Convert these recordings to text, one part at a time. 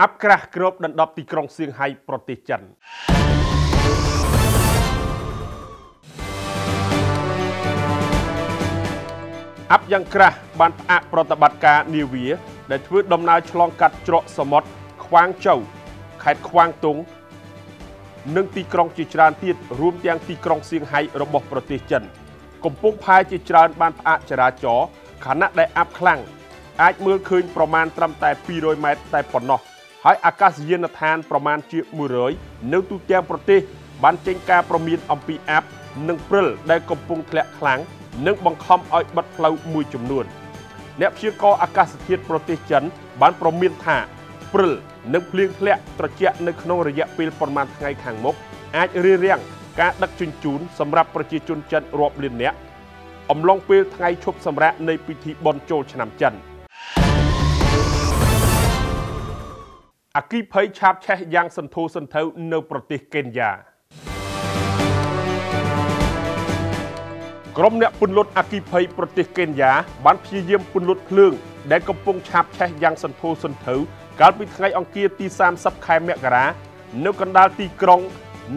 អាប់ក្រាស់គ្របដណ្ដប់ទីក្រុងសៀងហៃប្រទេសចិនអាប់យ៉ាងក្រាស់បានផ្អាកប្រតិបត្តិការនាវា ដែលធ្វើដំណើរឆ្លងកាត់ច្រកសមុទ្រខ្វាងជូវខេត្តខ្វាងតុងនិងទីក្រុងជាច្រើនទៀតរួមទាំងទីក្រុងសៀងហៃរបស់ប្រទេសចិន កំពុងផែជាច្រើនបានផ្អាកចរាចរណ៍ខណៈដែលអាប់ខ្លាំងអាចមើលឃើញប្រមាណត្រឹមតែ200ម៉ែត្រតែប៉ុណ្ណោះ ហើយអាកាសយានដ្ឋានប្រមាណជា100នៅទូទាំងប្រទេស បានចេញការប្រមានអំពីអាប់និងព្រិលដែលកំពុងធ្លាក់ខ្លាំងនិងបង្ខំឲ្យបិទផ្លូវមួយចំនួនអ្នកព្យាករណ៍អាកាសធាតុប្រទេសចិន បានប្រមានថាព្រិលនិងភ្លៀងធ្លាក់ត្រជាក់នៅក្នុងរយៈពេលប្រមាណថ្ងៃខាងមុខអាចរារាំងការដឹកជញ្ជូនសម្រាប់ប្រជាជនចិនរាប់លាននាក់អំឡុងពេលថ្ងៃឈប់សម្រាកនៃពិធីបុណ្យចូលឆ្នាំចិន។ អគិភ័យឆាបឆេះយ៉ាងសន្ធោសន្ធៅនៅប្រទេសកេនយ៉ាក្រុមអ្នកពន្លត់អគិភ័យប្រទេសកេនយ៉ាបានព្យាយាមពន្លត់ភ្លើង ដែលកំពុងឆាបឆេះយ៉ាងសន្ធោសន្ធៅកាលពីថ្ងៃអង្គារទី30ខែមករានៅកណ្ដាលទីក្រុង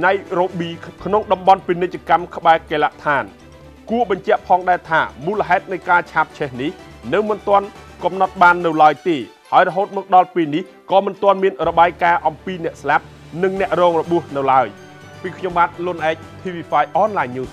ណៃរ៉ូប៊ីក្នុងតំបន់ពាណិជ្ជកម្មក្បែរកេឡដ្ឋាន គួរបញ្ជាក់ផងដែរថាមូលហេតុនៃការឆាបឆេះនេះ នៅមិនទាន់កំណត់បាននៅឡើយទេ ហើយរហូតមកដល់ពេលនេះក៏មិនទាន់មានរបាយការណ៍អំពីអ្នកស្លាប់និងអ្នករងរបួសនៅឡើយពីខ្ញុំបាទលុនអែក TV5 Online News